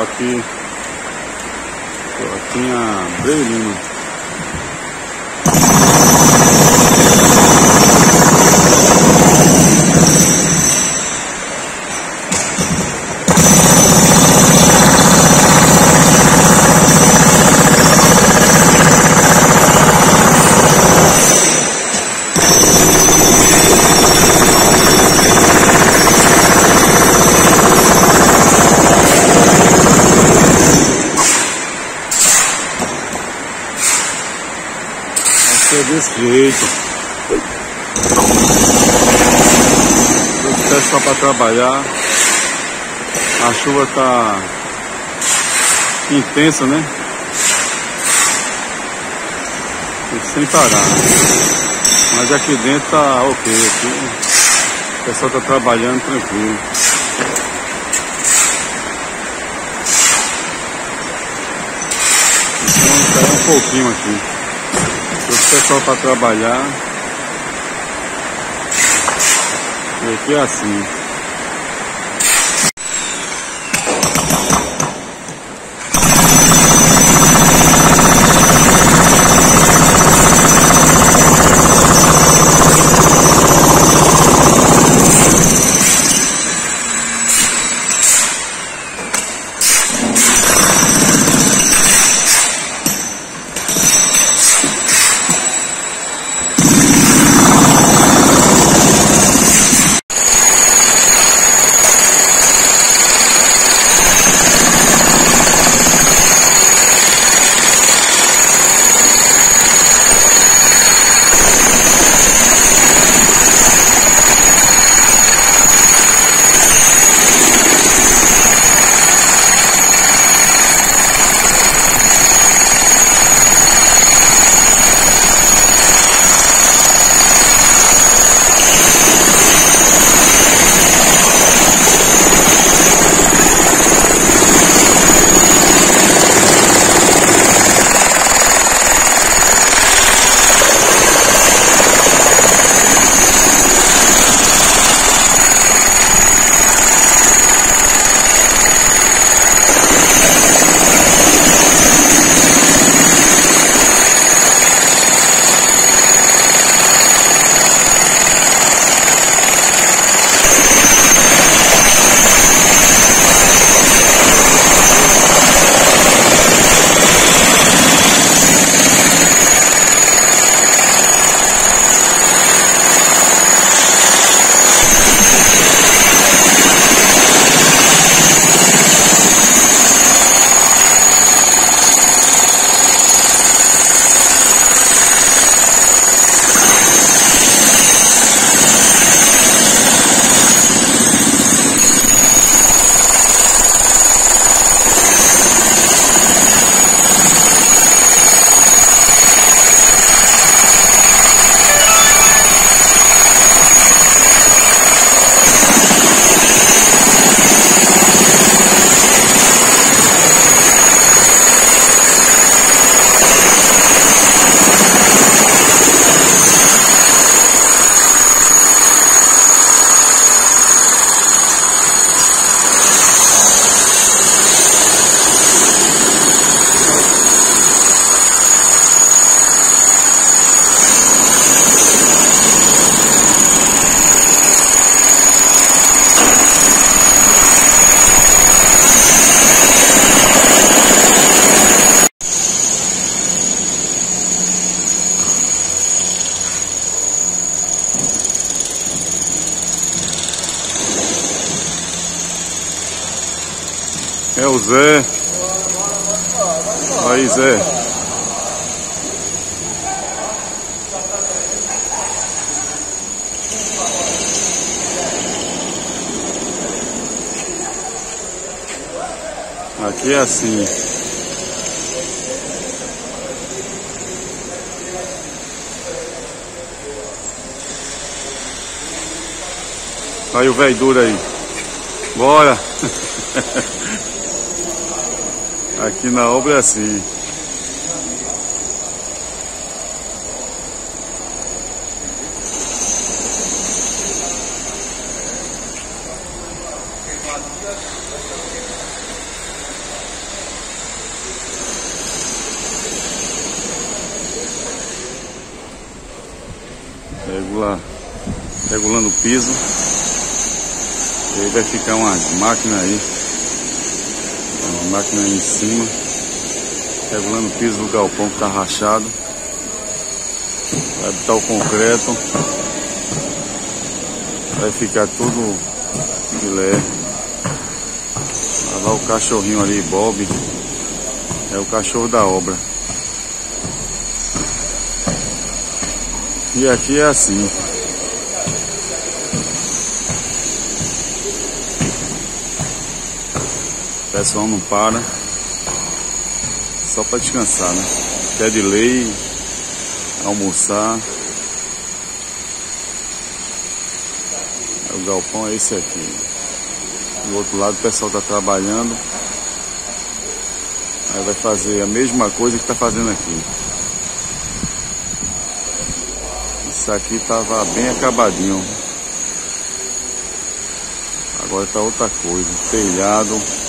Aqui. Aqui a Breilina. desse jeito. Eu só para trabalhar. A chuva tá intensa, né? Sem parar. Mas aqui dentro tá ok. Aqui o pessoal tá trabalhando tranquilo. Então tá um pouquinho aqui pessoal para trabalhar. E aqui é assim. É o Zé. Aí, Zé. Aqui é assim. Aí o velho duro aí. Bora! Aqui na obra é assim. Regular, regulando o piso. E aí vai ficar umas máquinas aí Máquina aí em cima. Regulando o piso do galpão que tá rachado. Vai botar o concreto. Vai ficar tudo filé. Lá o cachorrinho ali, Bob. É o cachorro da obra. E aqui é assim. Pessoal não para. Só para descansar, né? Pé de lei, almoçar. O galpão é esse aqui. Do outro lado o pessoal está trabalhando. Aí vai fazer a mesma coisa que está fazendo aqui. Isso aqui tava bem acabadinho. Agora tá outra coisa. Telhado,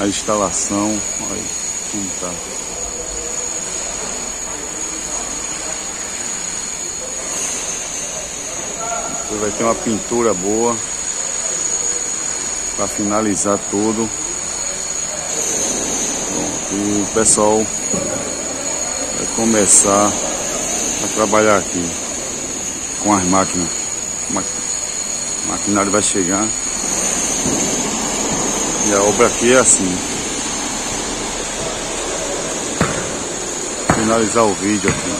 a instalação. Olha como tá. Vai ter uma pintura boa para finalizar tudo. E o pessoal vai começar a trabalhar aqui com as máquinas. O maquinário vai chegar. E a obra aqui é assim. Finalizar o vídeo aqui.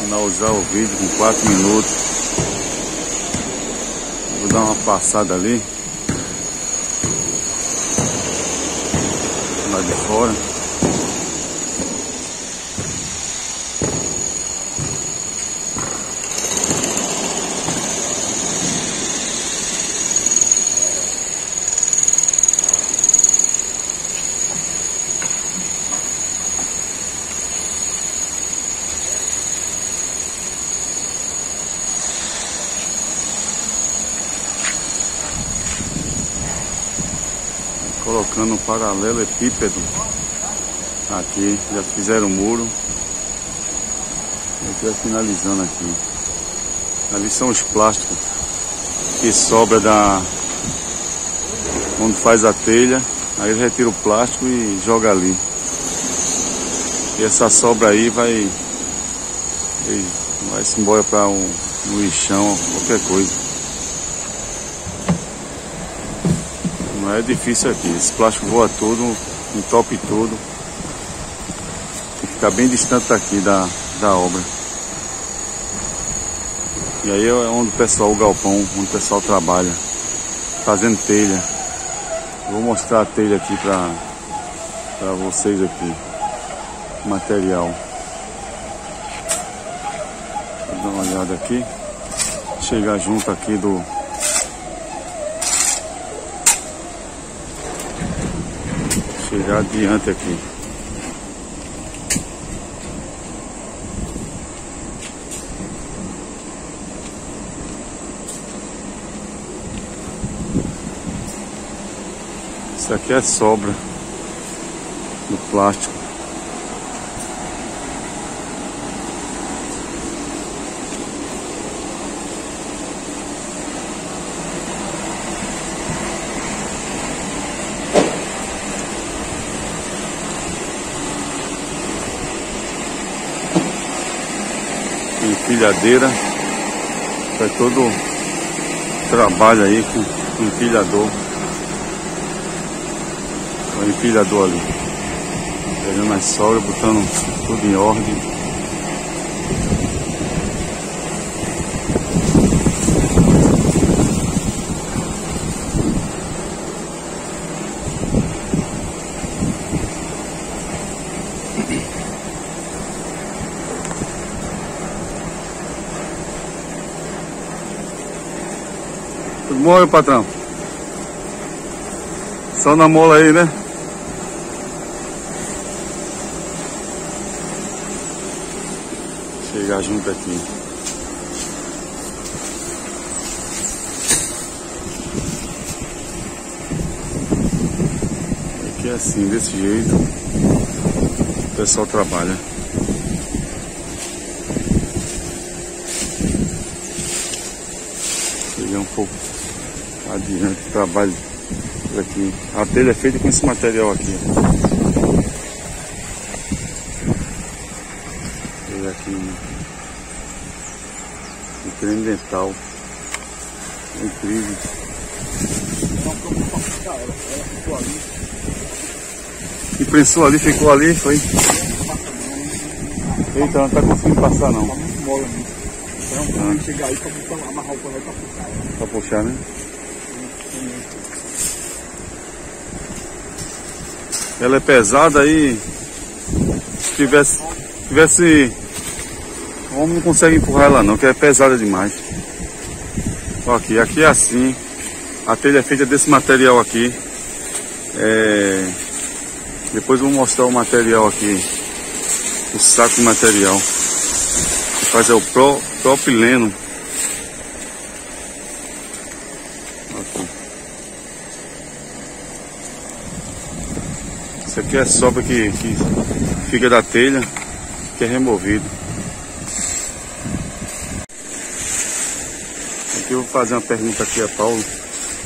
Finalizar o vídeo com 4 minutos. Vou dar uma passada ali. Lá de fora. Colocando um paralelepípedo aqui, já fizeram o muro. A gente finalizando aqui. Ali são os plásticos que sobra da onde faz a telha. Aí retira o plástico e joga ali. E essa sobra aí vai vai se embora para um, um lixão, qualquer coisa. Não é difícil aqui. Esse plástico voa tudo, entope tudo. Tem que ficar bem distante daqui da, da obra. E aí é onde o pessoal, o galpão, onde o pessoal trabalha. Fazendo telha. Vou mostrar a telha aqui para para vocês aqui. Material. Vou dar uma olhada aqui. Chegar junto aqui do chegar adiante aqui. Isso aqui é sobra do plástico. Empilhadeira. Faz todo trabalho aí com o empilhador. O empilhador ali. Pegando as sobras, botando tudo em ordem. bom patrão? Só na mola aí, né? Chegar junto aqui. Aqui é assim, desse jeito. O pessoal trabalha. Chegar um pouco adiante, trabalho por aqui. A telha é feita com esse material aqui. Telha aqui de creme dental. Incrível. E prensou ali, ficou ali, foi. Eita, não tá conseguindo passar não. Tá muito mole Então, ah. chegar aí pra amarrar o pano pra puxar. Pra puxar, né? Ela é pesada aí. Se tivesse. tivesse. O homem não consegue empurrar ela não, que é pesada demais. Ó, aqui, aqui é assim. A telha é feita desse material aqui. É... Depois vou mostrar o material aqui o saco de material. Que faz é o pro, propileno. Aqui. Isso aqui é sobra que, que fica da telha, que é removido. Aqui eu vou fazer uma pergunta aqui a Paulo.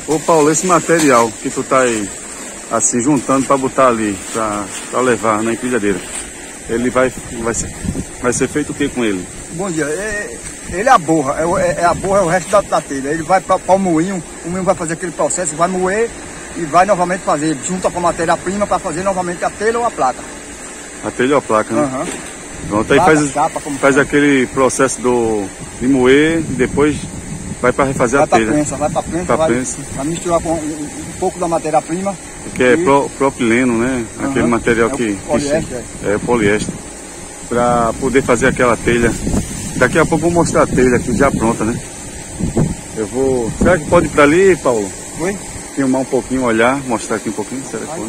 Ô Paulo, esse material que tu tá aí assim juntando para botar ali, para levar na empilhadeira ele vai, vai, ser, vai ser feito o que com ele? Bom dia, é, ele é a borra, é, é, é, a borra é o resto da, da telha. Ele vai para o moinho, o moinho vai fazer aquele processo, vai moer e vai novamente fazer, junta com a matéria-prima para fazer novamente a telha ou a placa. A telha ou a placa, né? Uhum. Pronto, aí faz, capa, faz aquele processo do, de moer e depois vai para refazer vai a telha. Prensa, vai para prensa, vai, prensa. vai misturar com um, um pouco da matéria-prima que é pro, propileno, né? Uhum. Aquele material é que. Poliéster. Que, é poliéster. Para poder fazer aquela telha. Daqui a pouco eu vou mostrar a telha aqui já pronta, né? Eu vou. Será que pode ir para ali, Paulo? Oi? Filmar um pouquinho, olhar, mostrar aqui um pouquinho? Será que? Não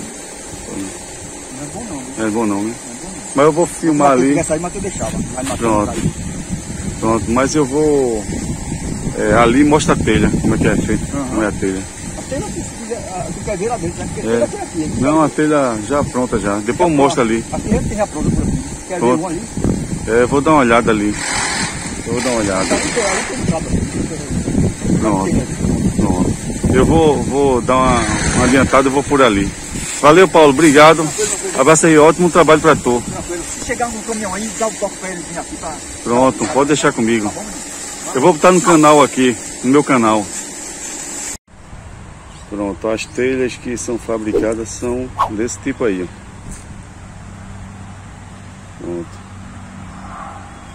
é bom não. Né? Não é bom não, né? Mas eu vou filmar ali. Sair, mas deixava. Pronto. Pronto, mas eu vou. É, ali mostra a telha, como é que é feito, uhum. como é a telha. A telha tu quer ver lá dentro, né? Porque é. telha aqui. Não, a telha já pronta já. Depois já mostra ali. A telha tem já pronta por aqui. Quer Pronto. ver um ali? É, vou dar uma olhada ali. Eu vou dar uma olhada. Pronto. Eu vou, vou dar uma, uma adiantada e vou por ali. Valeu, Paulo. Obrigado. Abraço aí. Ótimo trabalho para tu. Se chegar um caminhão aí, dá o toque para ele aqui pra... Pronto, pode deixar comigo. Tá Eu vou botar no canal aqui, no meu canal. Pronto, as telhas que são fabricadas são desse tipo aí. Pronto.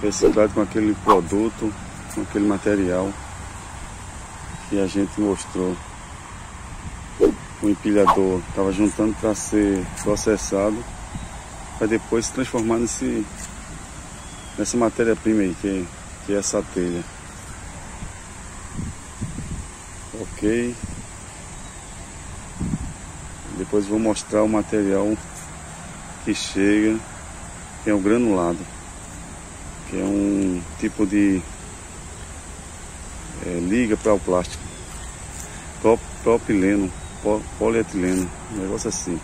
Reciclado com aquele produto, com aquele material que a gente mostrou. O empilhador estava juntando para ser processado, para depois se transformar nesse, nessa matéria-prima aí, que, que é essa telha. Ok. Depois vou mostrar o material que chega, que é o granulado, que é um tipo de é, liga para o plástico, propileno, polietileno, um negócio assim.